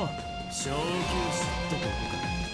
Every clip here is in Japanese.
はっ小休止ってとこか。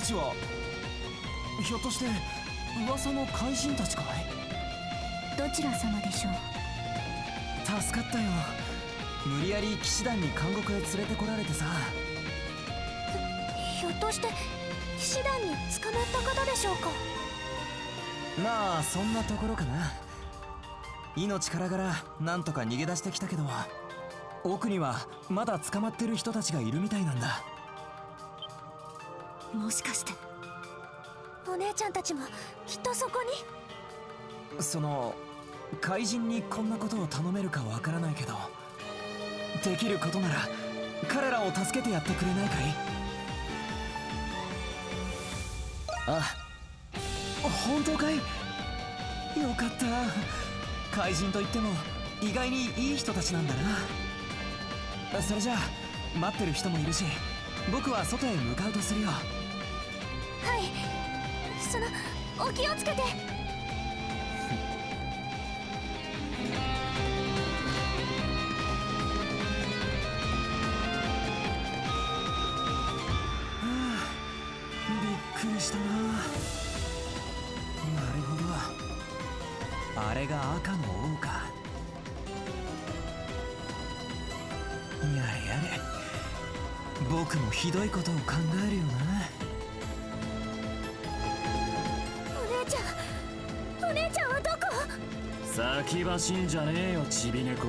たちはひょっとして噂の怪人たちかい？どちら様でしょう？助かったよ。無理やり騎士団に監獄へ連れてこられてさ。ひょっとして騎士団に捕まった方でしょうか？まあそんなところかな。命からがらなんとか逃げ出してきたけど奥にはまだ捕まってる人たちがいるみたいなんだもしかして。お姉ちゃんたちもきっとそこに？その怪人にこんなことを頼めるかわからないけどできることなら彼らを助けてやってくれないかい？あ本当かい？よかった。怪人といっても意外にいい人たちなんだな。それじゃあ待ってる人もいるし僕は外へ向かうとするよ。はい。そのお気をつけて。びっくりしたな。なるほど。あれが赤の王か。やれやれ。僕もひどいことを考えるよな。先走んじゃねえよちび猫。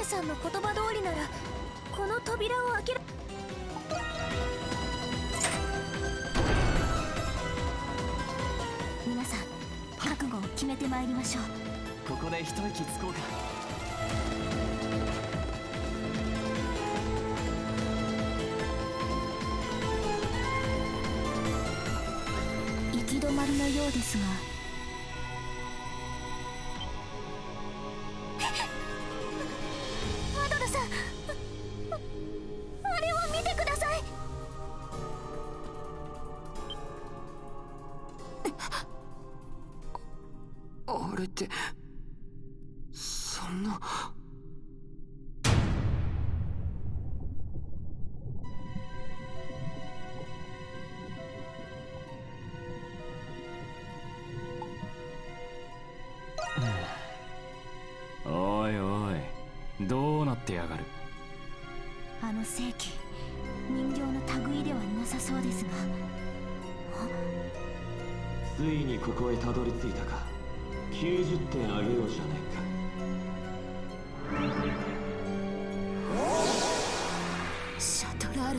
エさんの言葉通りならこの扉を開ける。皆さん覚悟を決めてまいりましょう。ここで一息つこうか。行き止まりのようですが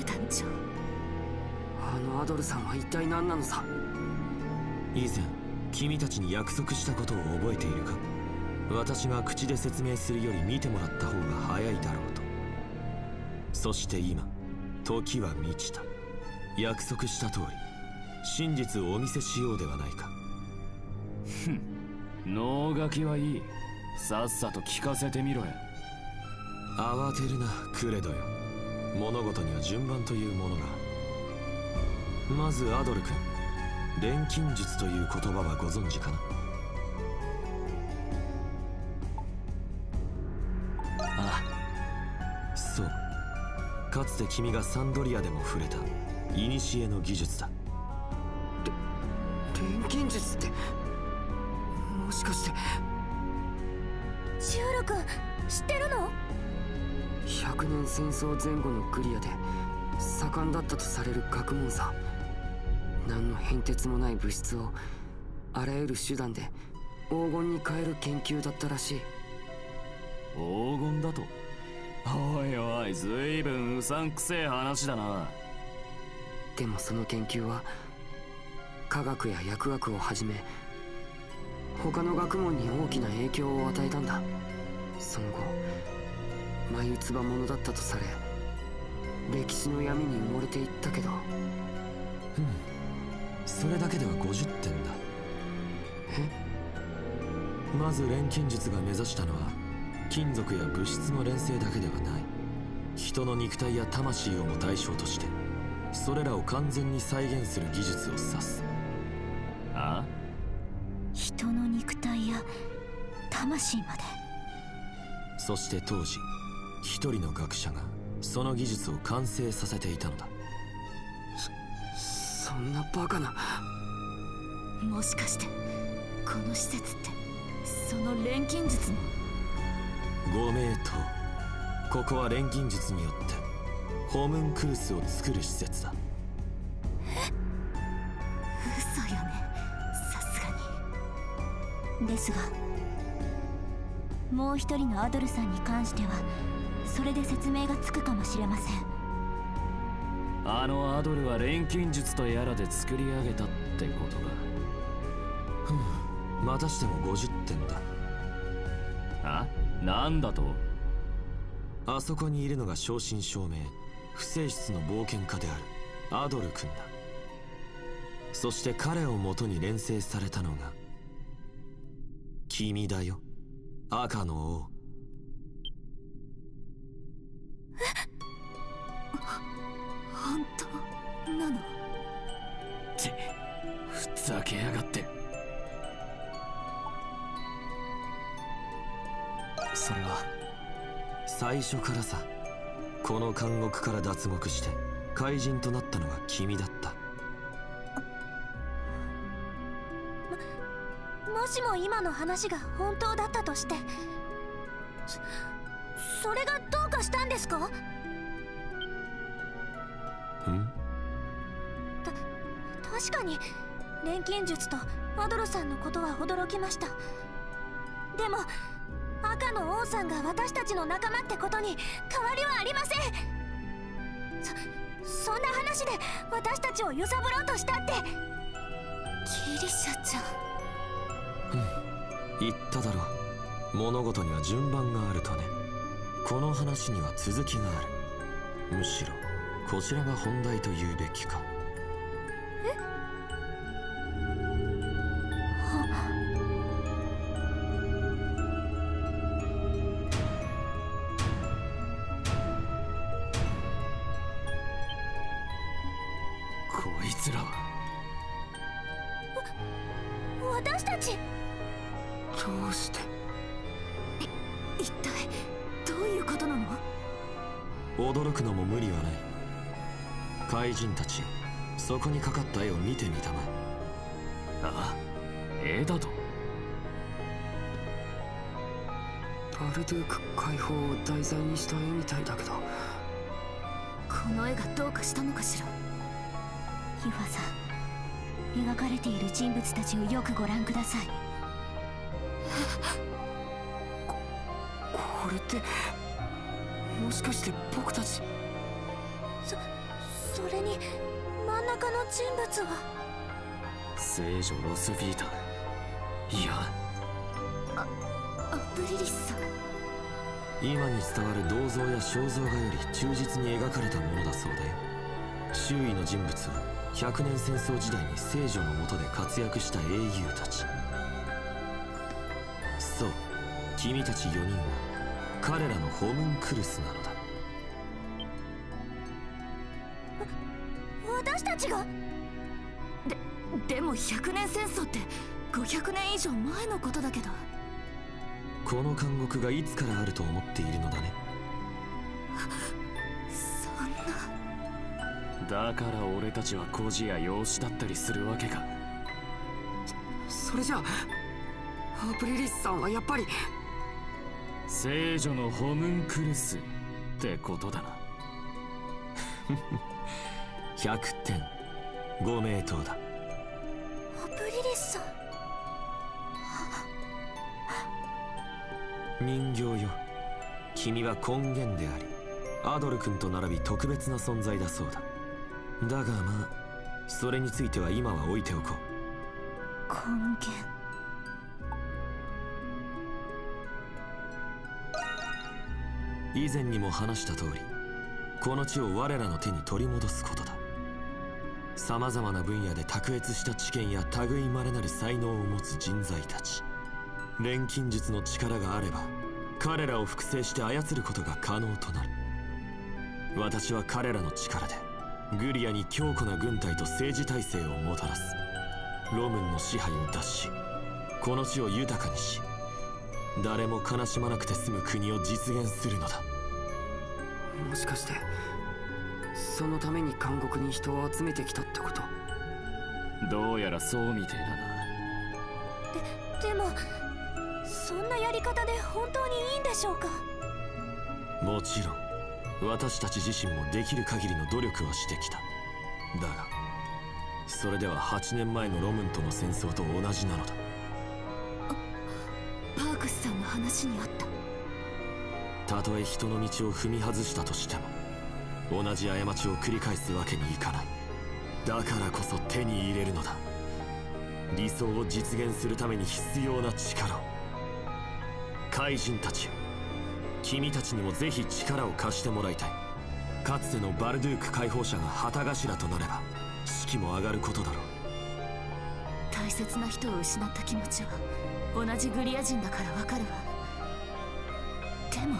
団長。あのアドルさんは一体何なのさ？以前君たちに約束したことを覚えているか？私が口で説明するより見てもらった方が早いだろうと。そして今時は満ちた。約束した通り。真実をお見せしようではないか。脳書きはいい。さっさと聞かせてみろや慌てるなクレドよ物事には順番というものがまずアドル君錬金術という言葉はご存知かな？ああそう。かつて君がサンドリアでも触れた古の技術だ。錬金術ってもしかして。シュール君知ってるの？100年戦争前後のグリアで盛んだったとされる学問さ何の変哲もない物質をあらゆる手段で黄金に変える研究だったらしい。黄金だと？おいおいずいぶんうさんくせえ話だな。でもその研究は科学や薬学をはじめ他の学問に大きな影響を与えたんだ。その後眉唾者だったとされ歴史の闇に埋もれていったけど。それだけでは50点だ。まず錬金術が目指したのは金属や物質の連成だけではない。人の肉体や魂をも対象としてそれらを完全に再現する技術を指す。あ？人の肉体や魂まで。そして当時一人の学者がその技術を完成させていたのだ。そんなバカな。もしかしてこの施設ってその錬金術の。ご名答。ここは錬金術によってホムンクルスを作る施設だ。嘘よね。さすがに。ですがもう一人のアドルさんに関してはそれで説明がつくかもしれません。あのアドルは錬金術とやらで作り上げたってことか。またしても50点だ。あ？なんだと？あそこにいるのが正真正銘不正室の冒険家であるアドル君だ。そして彼をもとに連成されたのが君だよ。赤の王最初からさこの監獄から脱獄して怪人となったのが君だった。もしも今の話が本当だったとしてそそれがどうかしたんですか？ん？確かに錬金術とアドロさんのことは驚きました。でも赤の王さんが私たちの仲間ってことに変わりはありません。そそんな話で私たちを揺さぶろうとしたって。ギリシャちゃん。言っただろ物事には順番があるとね。この話には続きがある。むしろこちらが本題と言うべきか。バルドゥーク解放を題材にした絵みたいだけどこの絵がどうかしたのかしらユファさん描かれている人物たちをよくご覧くださいこれってもしかして僕たちそそれに真ん中の人物は聖女ロスビータいやアプリリスさん今に伝わる銅像や肖像画より忠実に描かれたものだそうだよ。周囲の人物は百年戦争時代に聖女の下で活躍した英雄たち。そう君たち4人は彼らのホムンクルスなのだ。私たちが？ででも100年戦争って500年以上前のことだけど。この監獄がいつからあると思っているのだね？そんな。だから俺たちは孤児や養子だったりするわけか。それじゃあアプリリスさんはやっぱり。聖女のホムンクルスってことだな。100点。ご名答だ人形よ。君は根源でありアドル君と並び特別な存在だそうだ。だがまあそれについては今は置いておこう。根源。以前にも話した通りこの地を我らの手に取り戻すことだ。様々な分野で卓越した知見や類まれなる才能を持つ人材たち。錬金術の力があれば彼らを複製して操ることが可能となる。私は彼らの力でグリアに強固な軍隊と政治体制をもたらす。ロムンの支配を脱しこの地を豊かにし誰も悲しまなくて済む国を実現するのだ。もしかしてそのために監獄に人を集めてきたってこと？どうやらそうみてえだなでもそんなやり方で本当にいいんでしょうか？もちろん私たち自身もできる限りの努力はしてきた。だがそれでは8年前のロムンとの戦争と同じなのだ。パークスさんの話にあった。たとえ人の道を踏み外したとしても同じ過ちを繰り返すわけにいかない。だからこそ手に入れるのだ。理想を実現するために必要な力を怪人たちよ。君たちにもぜひ力を貸してもらいたい。かつてのバルドゥーク解放者が旗頭となれば士気も上がることだろう。大切な人を失った気持ちは同じグリア人だからわかるわ。でも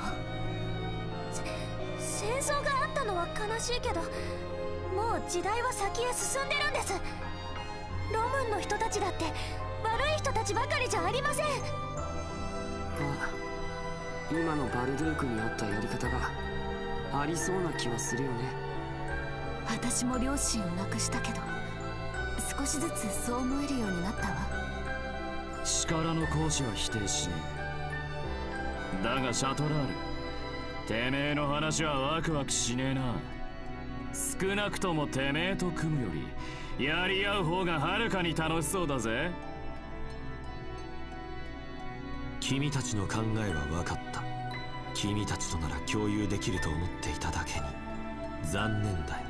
戦争があったのは悲しいけどもう時代は先へ進んでるんです。ロムンの人たちだって悪い人たちばかりじゃありません。今のバルドゥークにあったやり方がありそうな気はするよね。私も両親を亡くしたけど少しずつそう思えるようになったわ。力の行使は否定しねえ。だがシャトラールてめえの話はワクワクしねえな。少なくともてめえと組むよりやり合う方がはるかに楽しそうだぜ君たちの考えは分かった。君たちとなら共有できると思っていただけに。残念だよ。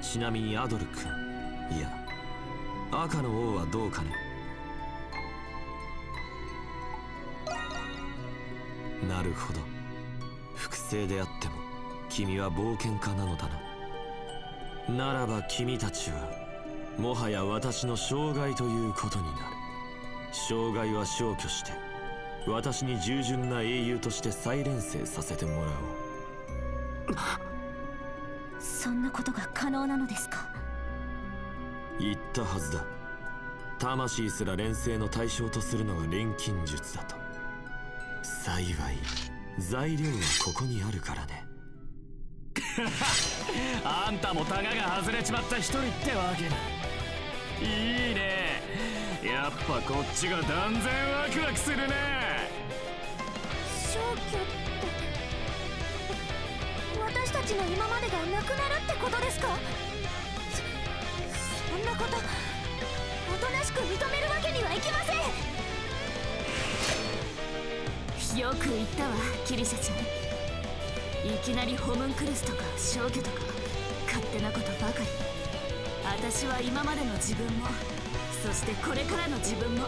ちなみにアドル君。いや。赤の王はどうかね。なるほど。複製であっても君は冒険家なのだな。ならば君たちはもはや私の障害ということになる。障害は消去して私に従順な英雄として再錬成させてもらおう。そんなことが可能なのですか？言ったはずだ。魂すら錬成の対象とするのが錬金術だと。幸い材料はここにあるからね。あんたもタガが外れちまった一人ってわけだいいねやっぱこっちが断然ワクワクするね。消去って私たちの今までがなくなるってことですか？そそんなことおとなしく認めるわけにはいきません。よく言ったわキリシャちゃん。いきなりホムンクルスとか消去とか勝手なことばかり。私は今までの自分もそしてこれからの自分も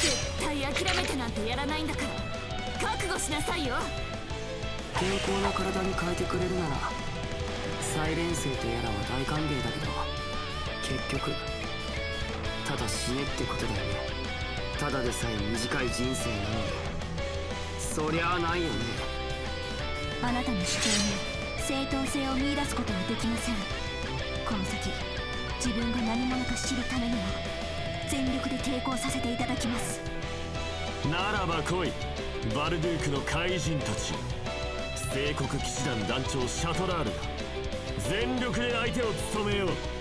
絶対諦めてなんてやらないんだから覚悟しなさいよ。健康な体に変えてくれるなら再錬成とやらは大歓迎だけど結局ただ死ねってことだよね。ただでさえ短い人生なのに。そりゃあないよね。あなたの主張に正当性を見出すことはできません。この先自分が何者か知るためには全力で抵抗させていただきます。ならば来いバルドゥークの怪人たち。帝国騎士団団長シャトラールが全力で相手を務めよう。